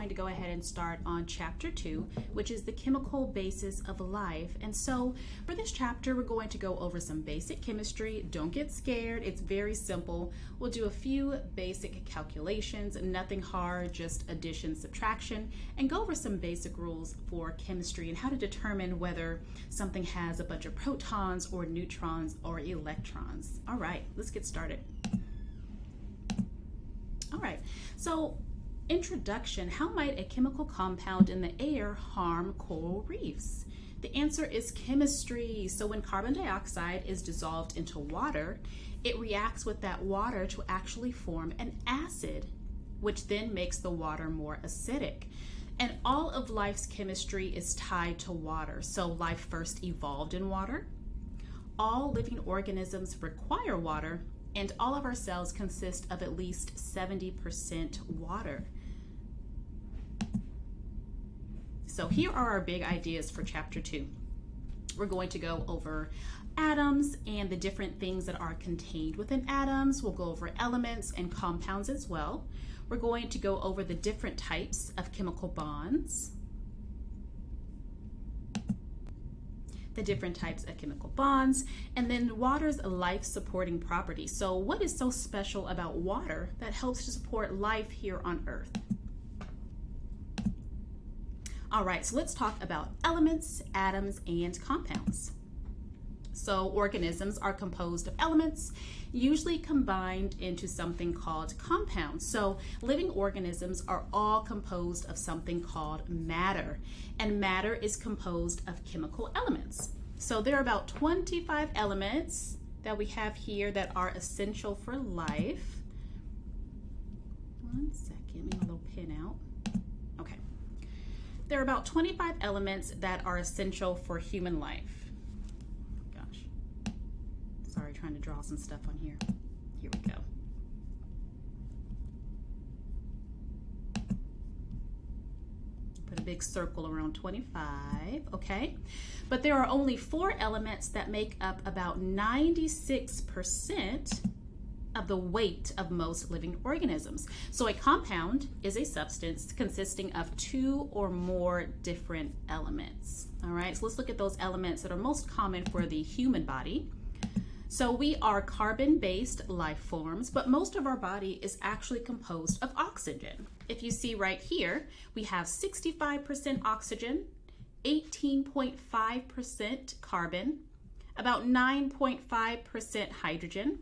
going to go ahead and start on chapter two, which is the chemical basis of life. And so for this chapter, we're going to go over some basic chemistry. Don't get scared. It's very simple. We'll do a few basic calculations, nothing hard, just addition, subtraction, and go over some basic rules for chemistry and how to determine whether something has a bunch of protons or neutrons or electrons. All right, let's get started. All right, so introduction, how might a chemical compound in the air harm coral reefs? The answer is chemistry. So when carbon dioxide is dissolved into water, it reacts with that water to actually form an acid, which then makes the water more acidic. And all of life's chemistry is tied to water. So life first evolved in water. All living organisms require water, and all of our cells consist of at least 70% water. So here are our big ideas for chapter two. We're going to go over atoms and the different things that are contained within atoms. We'll go over elements and compounds as well. We're going to go over the different types of chemical bonds. the different types of chemical bonds, and then water's life supporting properties. So, what is so special about water that helps to support life here on Earth? All right, so let's talk about elements, atoms, and compounds. So, organisms are composed of elements, usually combined into something called compounds. So, living organisms are all composed of something called matter, and matter is composed of chemical elements. So, there are about 25 elements that we have here that are essential for life. One second, let me a little pin out. Okay. There are about 25 elements that are essential for human life Gosh, sorry, trying to draw some stuff on here. Here we go. Put a big circle around 25, okay? But there are only four elements that make up about 96% of the weight of most living organisms. So a compound is a substance consisting of two or more different elements. All right, so let's look at those elements that are most common for the human body. So we are carbon-based life forms, but most of our body is actually composed of oxygen. If you see right here, we have 65% oxygen, 18.5% carbon, about 9.5% hydrogen,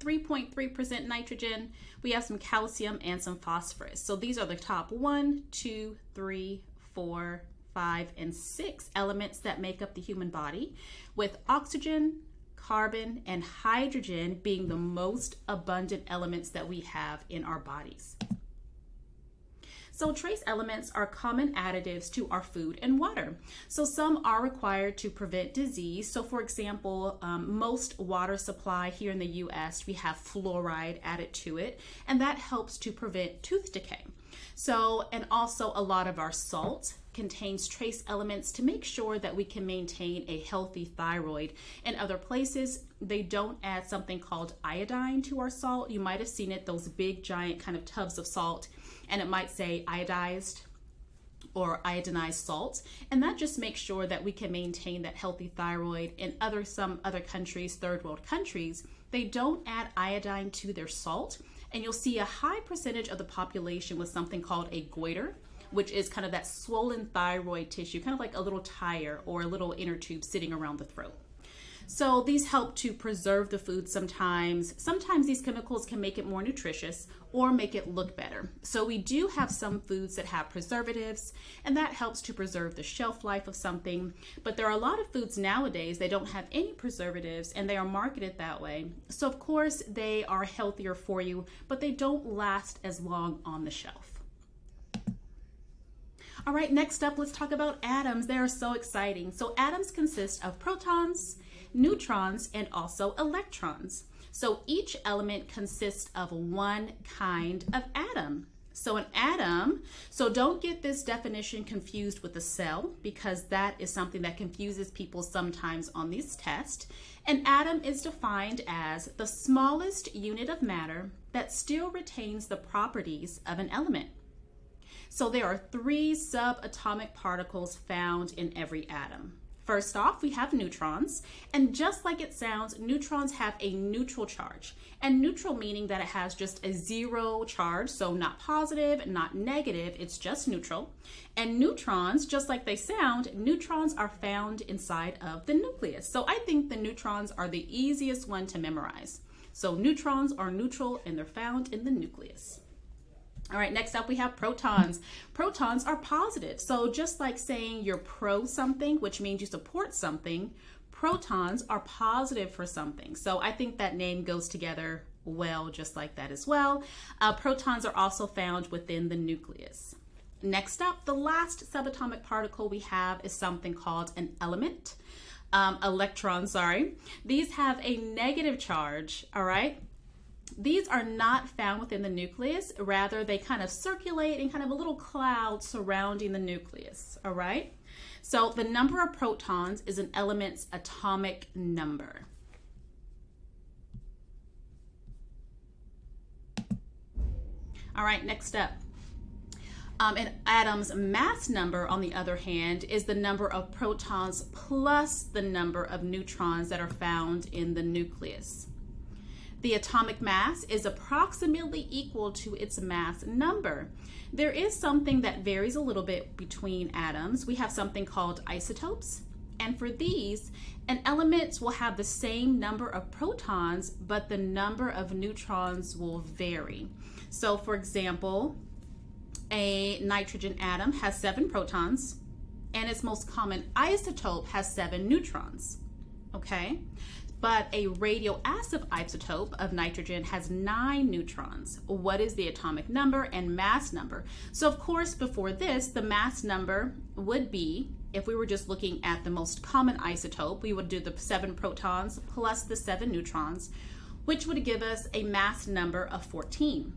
3.3% nitrogen, we have some calcium and some phosphorus. So these are the top one, two, three, four, five, and six elements that make up the human body with oxygen, carbon, and hydrogen being the most abundant elements that we have in our bodies. So trace elements are common additives to our food and water. So some are required to prevent disease. So for example, um, most water supply here in the US, we have fluoride added to it, and that helps to prevent tooth decay. So, and also a lot of our salt contains trace elements to make sure that we can maintain a healthy thyroid. In other places, they don't add something called iodine to our salt. You might have seen it, those big giant kind of tubs of salt, and it might say iodized or iodinized salt. And that just makes sure that we can maintain that healthy thyroid in other some other countries third world countries. They don't add iodine to their salt. And you'll see a high percentage of the population with something called a goiter which is kind of that swollen thyroid tissue, kind of like a little tire or a little inner tube sitting around the throat. So these help to preserve the food sometimes. Sometimes these chemicals can make it more nutritious or make it look better. So we do have some foods that have preservatives and that helps to preserve the shelf life of something. But there are a lot of foods nowadays they don't have any preservatives and they are marketed that way. So of course they are healthier for you, but they don't last as long on the shelf. All right, next up, let's talk about atoms. They are so exciting. So atoms consist of protons, neutrons, and also electrons. So each element consists of one kind of atom. So an atom, so don't get this definition confused with a cell because that is something that confuses people sometimes on these tests. An atom is defined as the smallest unit of matter that still retains the properties of an element. So there are three subatomic particles found in every atom. First off, we have neutrons, and just like it sounds, neutrons have a neutral charge. And neutral meaning that it has just a zero charge, so not positive, not negative, it's just neutral. And neutrons, just like they sound, neutrons are found inside of the nucleus. So I think the neutrons are the easiest one to memorize. So neutrons are neutral and they're found in the nucleus. All right, next up we have protons. Protons are positive. So just like saying you're pro something, which means you support something, protons are positive for something. So I think that name goes together well just like that as well. Uh, protons are also found within the nucleus. Next up, the last subatomic particle we have is something called an element. Um, electron, sorry. These have a negative charge, all right? These are not found within the nucleus. Rather, they kind of circulate in kind of a little cloud surrounding the nucleus, all right? So the number of protons is an element's atomic number. All right, next up. Um, an atom's mass number, on the other hand, is the number of protons plus the number of neutrons that are found in the nucleus. The atomic mass is approximately equal to its mass number. There is something that varies a little bit between atoms. We have something called isotopes. And for these, an element will have the same number of protons, but the number of neutrons will vary. So, for example, a nitrogen atom has seven protons, and its most common isotope has seven neutrons. Okay? But a radioactive isotope of nitrogen has nine neutrons. What is the atomic number and mass number? So, of course, before this, the mass number would be, if we were just looking at the most common isotope, we would do the seven protons plus the seven neutrons, which would give us a mass number of 14.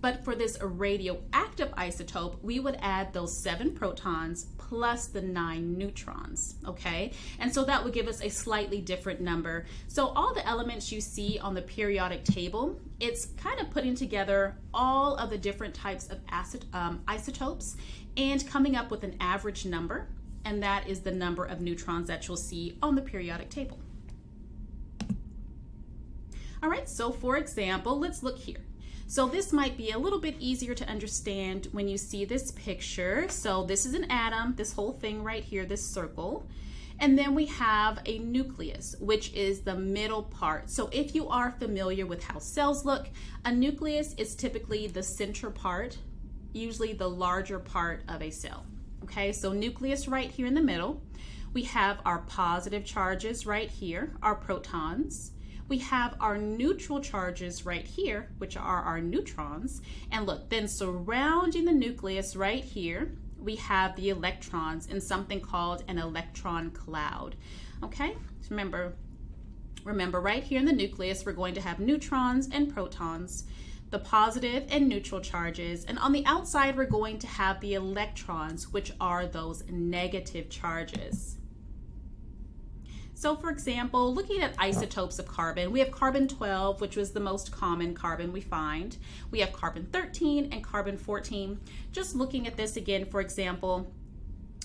But for this radioactive isotope, we would add those seven protons plus the nine neutrons, okay? And so that would give us a slightly different number. So all the elements you see on the periodic table, it's kind of putting together all of the different types of acid, um, isotopes and coming up with an average number, and that is the number of neutrons that you'll see on the periodic table. All right, so for example, let's look here. So this might be a little bit easier to understand when you see this picture. So this is an atom, this whole thing right here, this circle. And then we have a nucleus, which is the middle part. So if you are familiar with how cells look, a nucleus is typically the center part, usually the larger part of a cell. Okay, so nucleus right here in the middle. We have our positive charges right here, our protons we have our neutral charges right here, which are our neutrons. And look, then surrounding the nucleus right here, we have the electrons in something called an electron cloud. Okay, so remember, remember right here in the nucleus, we're going to have neutrons and protons the positive and neutral charges. And on the outside, we're going to have the electrons, which are those negative charges. So for example, looking at isotopes of carbon, we have carbon 12, which was the most common carbon we find. We have carbon 13 and carbon 14. Just looking at this again, for example,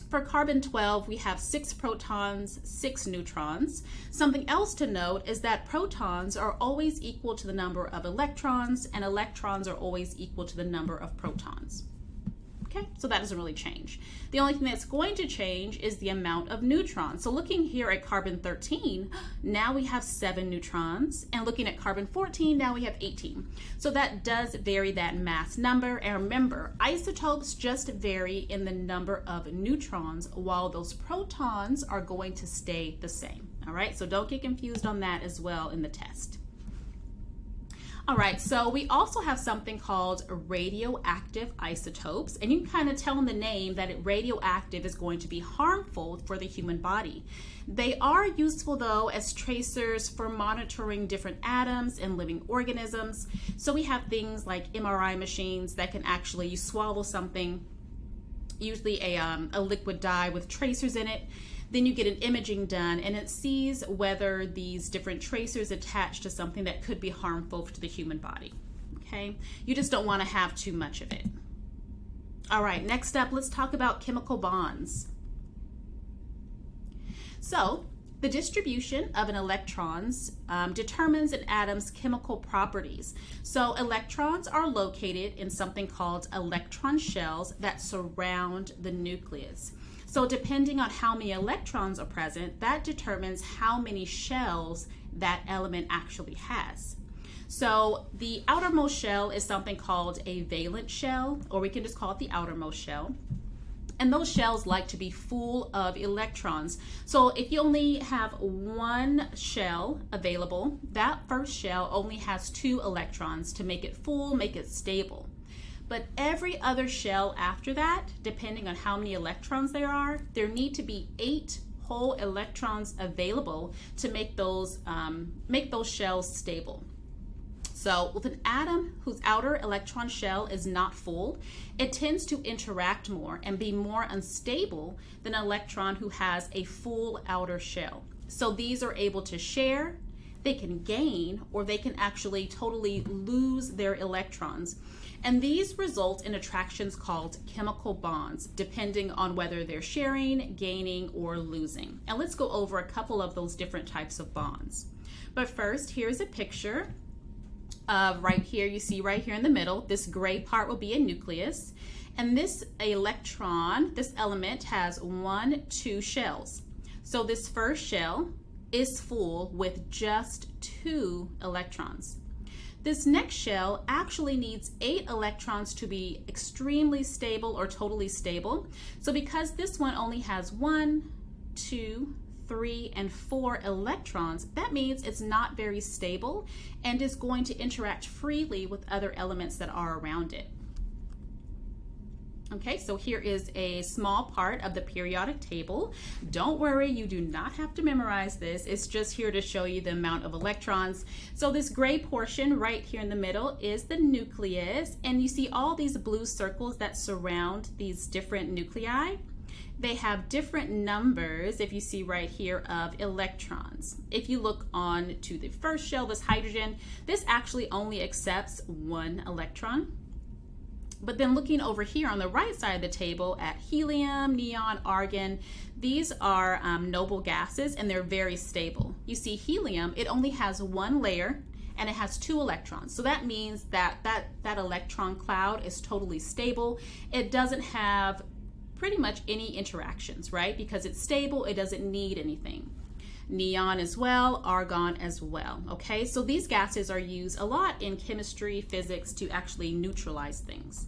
for carbon 12, we have six protons, six neutrons. Something else to note is that protons are always equal to the number of electrons, and electrons are always equal to the number of protons. Okay, so that doesn't really change. The only thing that's going to change is the amount of neutrons. So looking here at carbon 13, now we have seven neutrons, and looking at carbon 14, now we have 18. So that does vary that mass number. And remember, isotopes just vary in the number of neutrons, while those protons are going to stay the same. All right, so don't get confused on that as well in the test. All right, so we also have something called radioactive isotopes, and you can kind of tell in the name that it, radioactive is going to be harmful for the human body. They are useful though as tracers for monitoring different atoms and living organisms. So we have things like MRI machines that can actually, you swallow something, usually a, um, a liquid dye with tracers in it, then you get an imaging done and it sees whether these different tracers attach to something that could be harmful to the human body. Okay, you just don't want to have too much of it. All right, next up, let's talk about chemical bonds. So, the distribution of an electrons um, determines an atom's chemical properties. So electrons are located in something called electron shells that surround the nucleus. So depending on how many electrons are present, that determines how many shells that element actually has. So the outermost shell is something called a valence shell, or we can just call it the outermost shell and those shells like to be full of electrons. So if you only have one shell available, that first shell only has two electrons to make it full, make it stable. But every other shell after that, depending on how many electrons there are, there need to be eight whole electrons available to make those, um, make those shells stable. So with an atom whose outer electron shell is not full, it tends to interact more and be more unstable than an electron who has a full outer shell. So these are able to share, they can gain, or they can actually totally lose their electrons. And these result in attractions called chemical bonds, depending on whether they're sharing, gaining, or losing. And let's go over a couple of those different types of bonds. But first, here's a picture of right here, you see right here in the middle, this gray part will be a nucleus. And this electron, this element has one, two shells. So this first shell is full with just two electrons. This next shell actually needs eight electrons to be extremely stable or totally stable. So because this one only has one, two, three, and four electrons, that means it's not very stable and is going to interact freely with other elements that are around it. Okay, so here is a small part of the periodic table. Don't worry, you do not have to memorize this. It's just here to show you the amount of electrons. So this gray portion right here in the middle is the nucleus, and you see all these blue circles that surround these different nuclei they have different numbers, if you see right here, of electrons. If you look on to the first shell, this hydrogen, this actually only accepts one electron. But then looking over here on the right side of the table at helium, neon, argon, these are um, noble gases and they're very stable. You see helium, it only has one layer and it has two electrons. So that means that that, that electron cloud is totally stable. It doesn't have pretty much any interactions, right? Because it's stable, it doesn't need anything. Neon as well, argon as well, okay? So these gases are used a lot in chemistry, physics to actually neutralize things.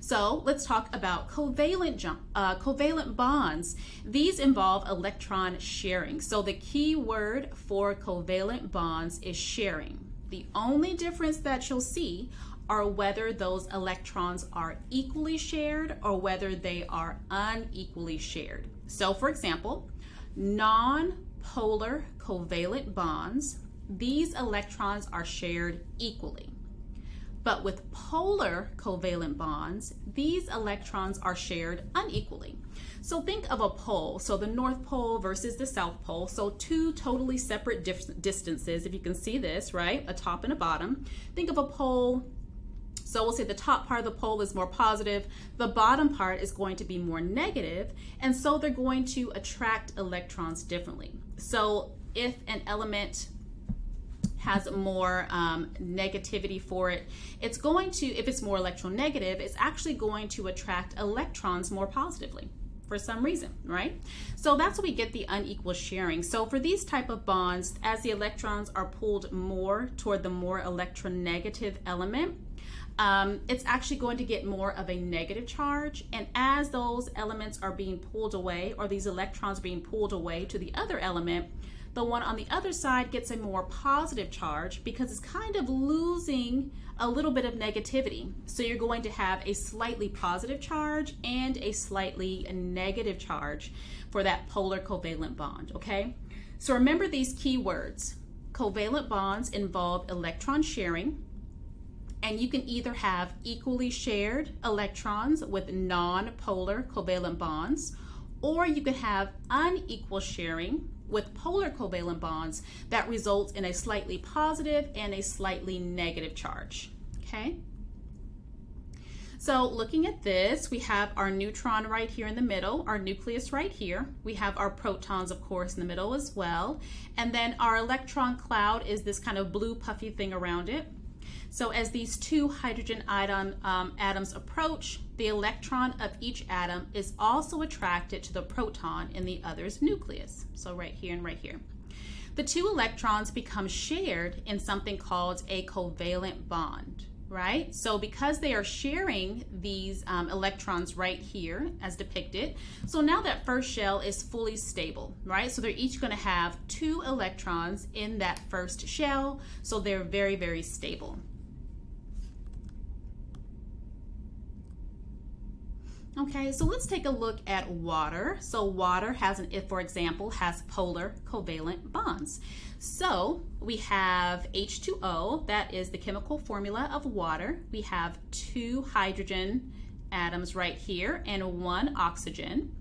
So let's talk about covalent, uh, covalent bonds. These involve electron sharing. So the key word for covalent bonds is sharing. The only difference that you'll see are whether those electrons are equally shared or whether they are unequally shared. So for example, non-polar covalent bonds, these electrons are shared equally. But with polar covalent bonds, these electrons are shared unequally. So think of a pole, so the North Pole versus the South Pole, so two totally separate distances, if you can see this, right, a top and a bottom. Think of a pole so we'll say the top part of the pole is more positive, the bottom part is going to be more negative, and so they're going to attract electrons differently. So if an element has more um, negativity for it, it's going to, if it's more electronegative, it's actually going to attract electrons more positively for some reason, right? So that's what we get the unequal sharing. So for these type of bonds, as the electrons are pulled more toward the more electronegative element, um, it's actually going to get more of a negative charge. And as those elements are being pulled away, or these electrons being pulled away to the other element, the one on the other side gets a more positive charge because it's kind of losing a little bit of negativity. So you're going to have a slightly positive charge and a slightly negative charge for that polar covalent bond, okay? So remember these key words. Covalent bonds involve electron sharing, and you can either have equally shared electrons with non-polar covalent bonds, or you can have unequal sharing with polar covalent bonds that results in a slightly positive and a slightly negative charge, okay? So looking at this, we have our neutron right here in the middle, our nucleus right here. We have our protons, of course, in the middle as well. And then our electron cloud is this kind of blue puffy thing around it. So as these two hydrogen atom, um, atoms approach, the electron of each atom is also attracted to the proton in the other's nucleus. So right here and right here. The two electrons become shared in something called a covalent bond right? So because they are sharing these um, electrons right here as depicted, so now that first shell is fully stable, right? So they're each gonna have two electrons in that first shell, so they're very, very stable. Okay, so let's take a look at water. So water has an, if for example, has polar covalent bonds. So we have H2O, that is the chemical formula of water. We have two hydrogen atoms right here and one oxygen.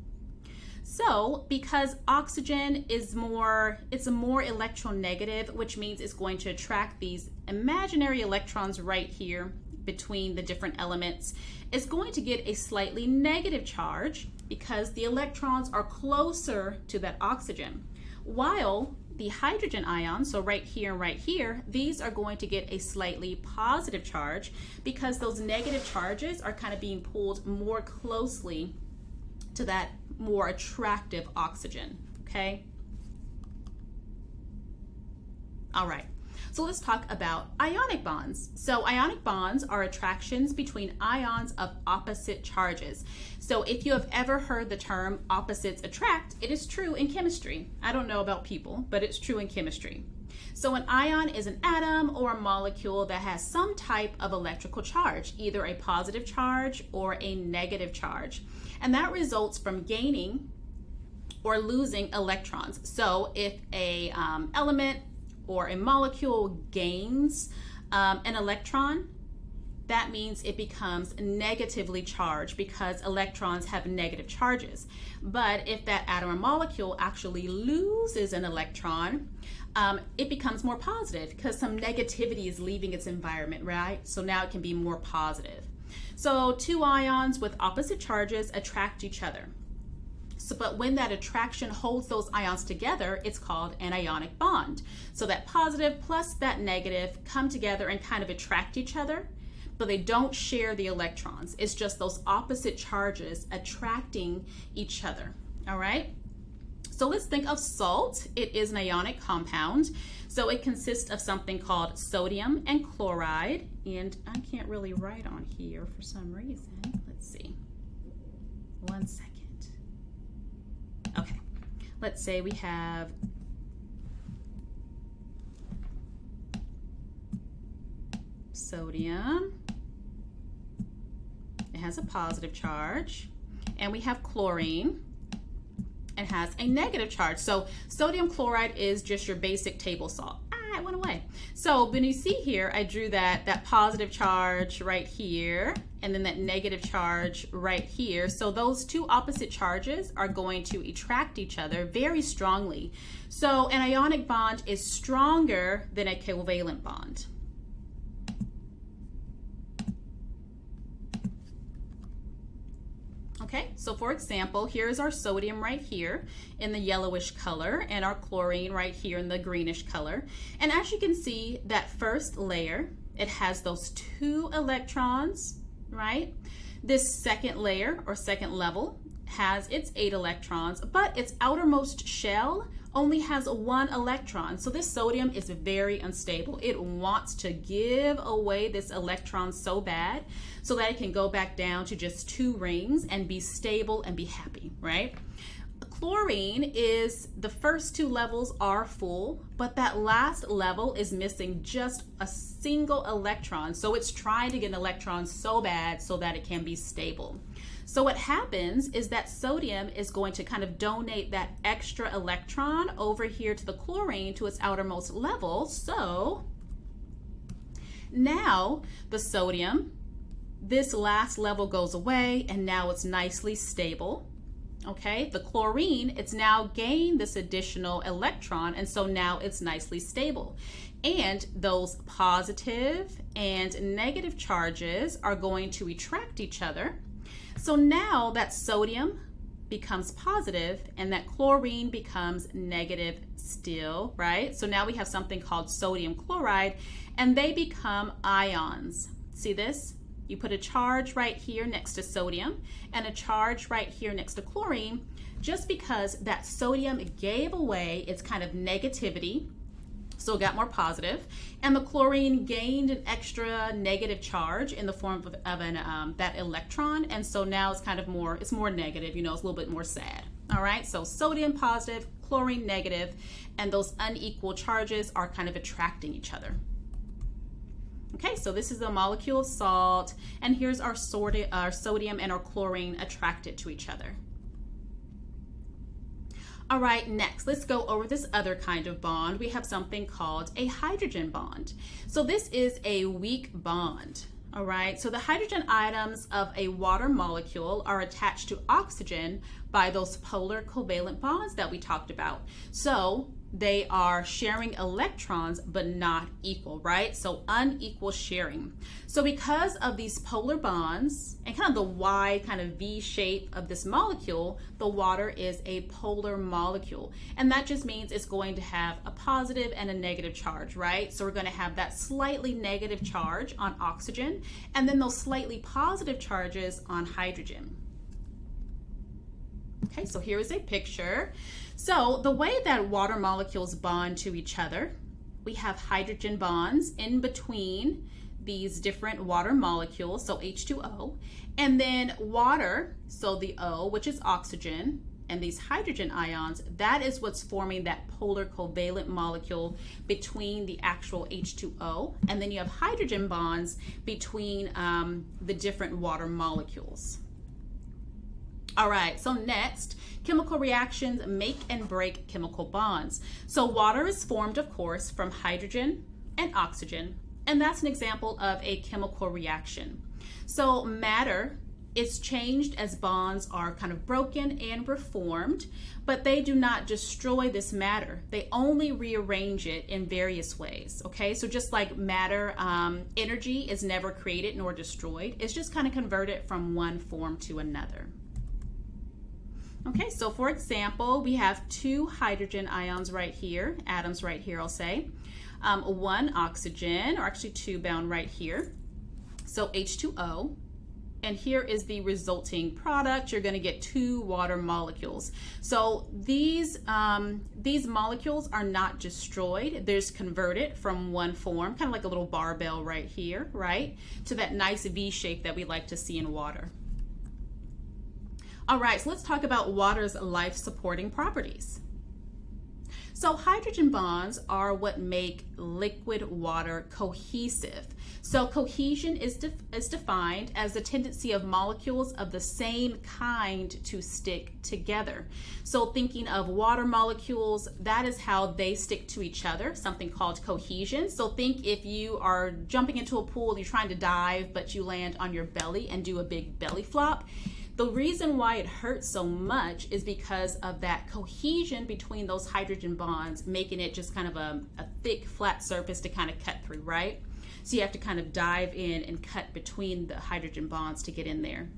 So because oxygen is more, it's a more electronegative, which means it's going to attract these imaginary electrons right here between the different elements is going to get a slightly negative charge because the electrons are closer to that oxygen. While the hydrogen ions, so right here and right here, these are going to get a slightly positive charge because those negative charges are kind of being pulled more closely to that more attractive oxygen, okay? All right. So let's talk about ionic bonds. So ionic bonds are attractions between ions of opposite charges. So if you have ever heard the term opposites attract, it is true in chemistry. I don't know about people, but it's true in chemistry. So an ion is an atom or a molecule that has some type of electrical charge, either a positive charge or a negative charge. And that results from gaining or losing electrons. So if a um, element or a molecule gains um, an electron, that means it becomes negatively charged because electrons have negative charges. But if that atom or molecule actually loses an electron, um, it becomes more positive because some negativity is leaving its environment, right? So now it can be more positive. So two ions with opposite charges attract each other. But when that attraction holds those ions together, it's called an ionic bond. So that positive plus that negative come together and kind of attract each other, but they don't share the electrons. It's just those opposite charges attracting each other. All right? So let's think of salt. It is an ionic compound. So it consists of something called sodium and chloride. And I can't really write on here for some reason. Let's see. One second. Okay, let's say we have sodium. It has a positive charge. And we have chlorine. It has a negative charge. So sodium chloride is just your basic table salt it went away. So when you see here, I drew that, that positive charge right here, and then that negative charge right here. So those two opposite charges are going to attract each other very strongly. So an ionic bond is stronger than a covalent bond. Okay, so for example, here's our sodium right here in the yellowish color and our chlorine right here in the greenish color. And as you can see, that first layer, it has those two electrons, right? This second layer or second level has its eight electrons, but its outermost shell only has one electron. So this sodium is very unstable. It wants to give away this electron so bad so that it can go back down to just two rings and be stable and be happy, right? Chlorine is, the first two levels are full, but that last level is missing just a single electron. So it's trying to get an electron so bad so that it can be stable. So what happens is that sodium is going to kind of donate that extra electron over here to the chlorine to its outermost level. So now the sodium, this last level goes away and now it's nicely stable okay? The chlorine, it's now gained this additional electron, and so now it's nicely stable. And those positive and negative charges are going to attract each other. So now that sodium becomes positive and that chlorine becomes negative still, right? So now we have something called sodium chloride and they become ions. See this? You put a charge right here next to sodium and a charge right here next to chlorine just because that sodium gave away its kind of negativity so it got more positive. And the chlorine gained an extra negative charge in the form of, of an um, that electron. And so now it's kind of more it's more negative you know it's a little bit more sad. All right? So sodium positive chlorine negative and those unequal charges are kind of attracting each other. Okay, so this is the molecule of salt, and here's our, our sodium and our chlorine attracted to each other. All right, next, let's go over this other kind of bond. We have something called a hydrogen bond. So this is a weak bond. All right, so the hydrogen atoms of a water molecule are attached to oxygen by those polar covalent bonds that we talked about. So they are sharing electrons but not equal, right? So unequal sharing. So because of these polar bonds and kind of the Y kind of V shape of this molecule, the water is a polar molecule. And that just means it's going to have a positive and a negative charge, right? So we're going to have that slightly negative charge on oxygen and then those slightly positive charges on hydrogen. Okay, so here is a picture. So the way that water molecules bond to each other, we have hydrogen bonds in between these different water molecules, so H2O, and then water, so the O, which is oxygen, and these hydrogen ions, that is what's forming that polar covalent molecule between the actual H2O. And then you have hydrogen bonds between um, the different water molecules. All right, so next, chemical reactions make and break chemical bonds. So water is formed, of course, from hydrogen and oxygen, and that's an example of a chemical reaction. So matter is changed as bonds are kind of broken and reformed, but they do not destroy this matter. They only rearrange it in various ways. Okay, so just like matter, um, energy is never created nor destroyed, it's just kind of converted from one form to another. Okay, so for example, we have two hydrogen ions right here, atoms right here, I'll say. Um, one oxygen, or actually two bound right here. So H2O. And here is the resulting product. You're going to get two water molecules. So these, um, these molecules are not destroyed. They're just converted from one form, kind of like a little barbell right here, right, to that nice V shape that we like to see in water. All right, so let's talk about water's life supporting properties. So hydrogen bonds are what make liquid water cohesive. So cohesion is, de is defined as the tendency of molecules of the same kind to stick together. So thinking of water molecules, that is how they stick to each other, something called cohesion. So think if you are jumping into a pool, you're trying to dive, but you land on your belly and do a big belly flop the reason why it hurts so much is because of that cohesion between those hydrogen bonds, making it just kind of a, a thick, flat surface to kind of cut through, right? So you have to kind of dive in and cut between the hydrogen bonds to get in there.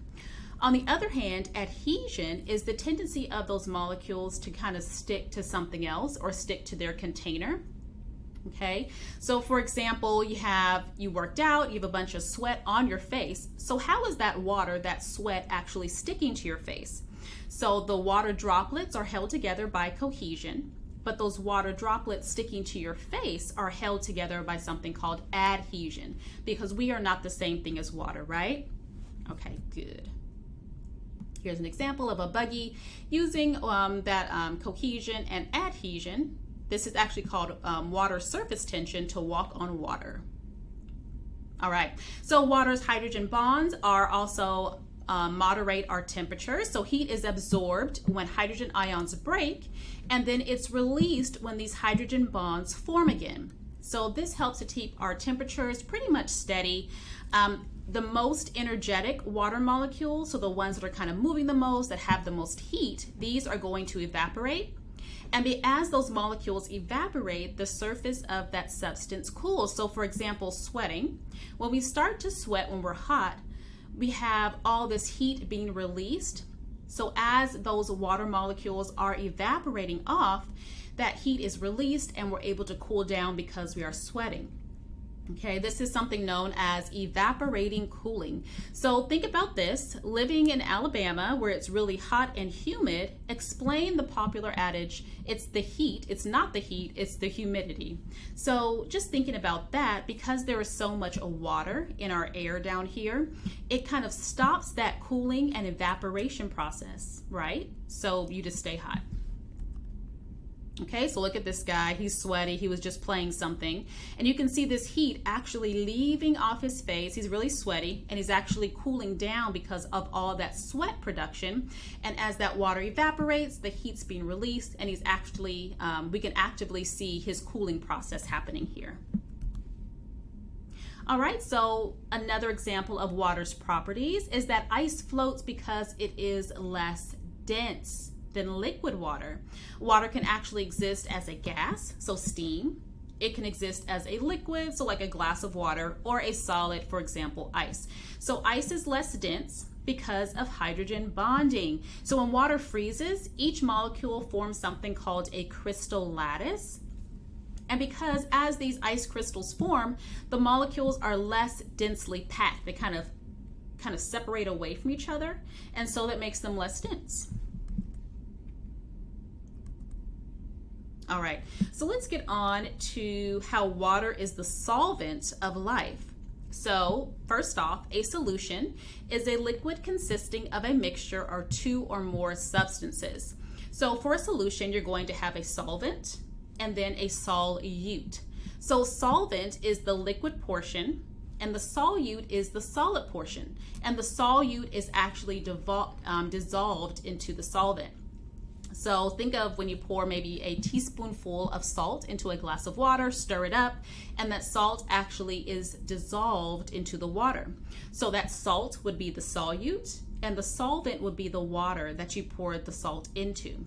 On the other hand, adhesion is the tendency of those molecules to kind of stick to something else or stick to their container okay? So for example you have you worked out you have a bunch of sweat on your face. So how is that water that sweat actually sticking to your face? So the water droplets are held together by cohesion but those water droplets sticking to your face are held together by something called adhesion because we are not the same thing as water right? Okay good. Here's an example of a buggy using um, that um, cohesion and adhesion this is actually called um, water surface tension to walk on water. All right, so water's hydrogen bonds are also um, moderate our temperature. So heat is absorbed when hydrogen ions break, and then it's released when these hydrogen bonds form again. So this helps to keep our temperatures pretty much steady. Um, the most energetic water molecules, so the ones that are kind of moving the most, that have the most heat, these are going to evaporate And as those molecules evaporate, the surface of that substance cools. So, for example, sweating. When we start to sweat when we're hot, we have all this heat being released. So, as those water molecules are evaporating off, that heat is released and we're able to cool down because we are sweating. Okay, this is something known as evaporating cooling. So think about this living in Alabama where it's really hot and humid. Explain the popular adage it's the heat, it's not the heat, it's the humidity. So just thinking about that, because there is so much water in our air down here, it kind of stops that cooling and evaporation process, right? So you just stay hot. Okay, so look at this guy. He's sweaty. He was just playing something. And you can see this heat actually leaving off his face. He's really sweaty and he's actually cooling down because of all that sweat production. And as that water evaporates, the heat's being released and he's actually, um, we can actively see his cooling process happening here. All right, so another example of water's properties is that ice floats because it is less dense than liquid water. Water can actually exist as a gas, so steam. It can exist as a liquid, so like a glass of water, or a solid, for example, ice. So ice is less dense because of hydrogen bonding. So when water freezes, each molecule forms something called a crystal lattice. And because as these ice crystals form, the molecules are less densely packed. They kind of kind of separate away from each other, and so that makes them less dense. All right, so let's get on to how water is the solvent of life. So, first off, a solution is a liquid consisting of a mixture or two or more substances. So, for a solution, you're going to have a solvent and then a solute. So, solvent is the liquid portion, and the solute is the solid portion. And the solute is actually um, dissolved into the solvent. So think of when you pour maybe a teaspoonful of salt into a glass of water, stir it up, and that salt actually is dissolved into the water. So that salt would be the solute, and the solvent would be the water that you poured the salt into.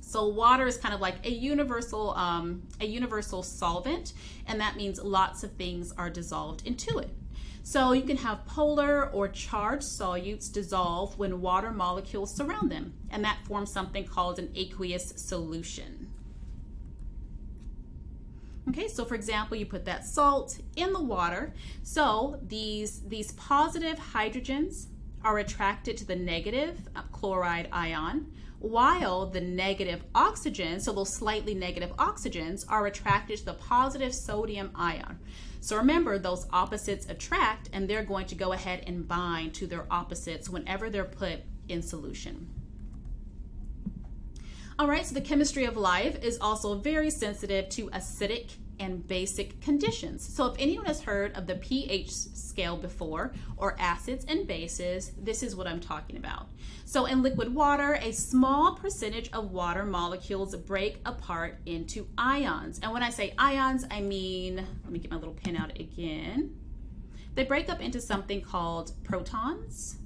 So water is kind of like a universal um, a universal solvent, and that means lots of things are dissolved into it. So you can have polar or charged solutes dissolve when water molecules surround them, and that forms something called an aqueous solution. Okay, so for example, you put that salt in the water. So these, these positive hydrogens are attracted to the negative chloride ion, while the negative oxygen, so those slightly negative oxygens, are attracted to the positive sodium ion. So remember, those opposites attract, and they're going to go ahead and bind to their opposites whenever they're put in solution. All right, so the chemistry of life is also very sensitive to acidic and basic conditions. So if anyone has heard of the pH scale before or acids and bases, this is what I'm talking about. So in liquid water, a small percentage of water molecules break apart into ions. And when I say ions, I mean, let me get my little pen out again. They break up into something called protons.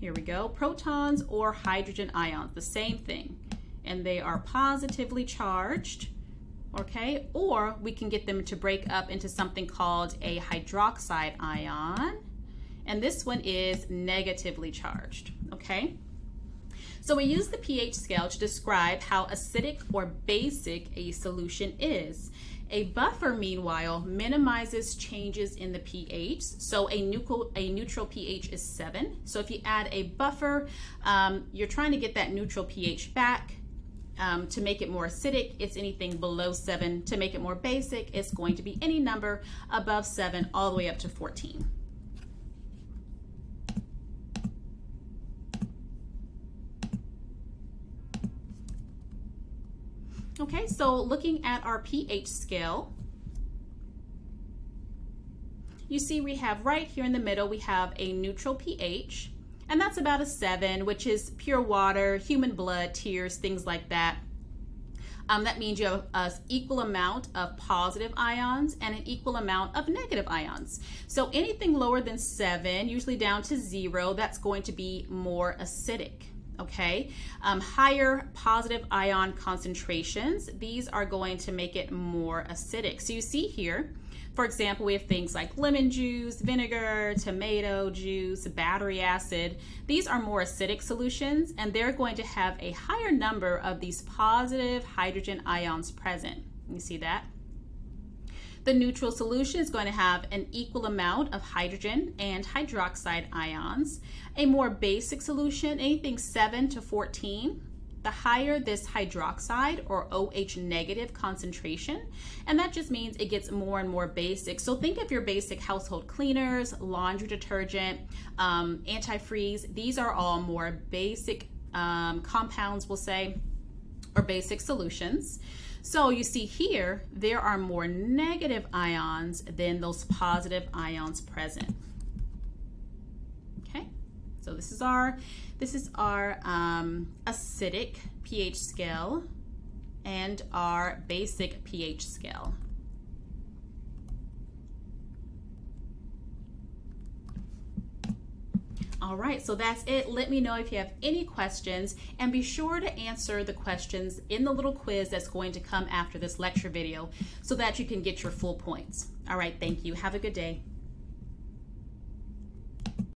Here we go, protons or hydrogen ions, the same thing and they are positively charged, okay? Or we can get them to break up into something called a hydroxide ion, and this one is negatively charged, okay? So we use the pH scale to describe how acidic or basic a solution is. A buffer, meanwhile, minimizes changes in the pH. So a neutral, a neutral pH is 7. So if you add a buffer, um, you're trying to get that neutral pH back. Um, to make it more acidic, it's anything below 7. To make it more basic, it's going to be any number above 7 all the way up to 14. Okay, so looking at our pH scale, you see we have right here in the middle, we have a neutral pH and that's about a seven, which is pure water, human blood, tears, things like that. Um, that means you have an equal amount of positive ions and an equal amount of negative ions. So anything lower than seven, usually down to zero, that's going to be more acidic. okay? Um, higher positive ion concentrations, these are going to make it more acidic. So you see here, for example, we have things like lemon juice, vinegar, tomato juice, battery acid. These are more acidic solutions and they're going to have a higher number of these positive hydrogen ions present. You see that? The neutral solution is going to have an equal amount of hydrogen and hydroxide ions. A more basic solution, anything 7 to 14, the higher this hydroxide or OH negative concentration, and that just means it gets more and more basic. So think of your basic household cleaners, laundry detergent, um, antifreeze. These are all more basic um, compounds, we'll say, or basic solutions. So you see here, there are more negative ions than those positive ions present. So this is our, this is our um, acidic pH scale and our basic pH scale. All right, so that's it. Let me know if you have any questions and be sure to answer the questions in the little quiz that's going to come after this lecture video so that you can get your full points. All right, thank you. Have a good day.